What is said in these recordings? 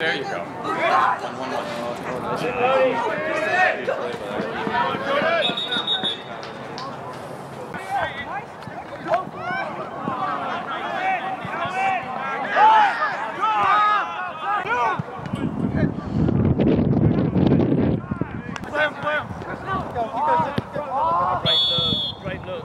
There you go. One, one, one. Great look, great look.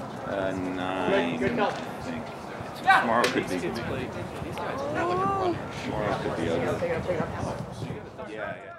Uh, nine. Good, good help. I think. Tomorrow could be. Tomorrow could be other. Take it up, take it up. Yeah, yeah.